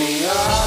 me up.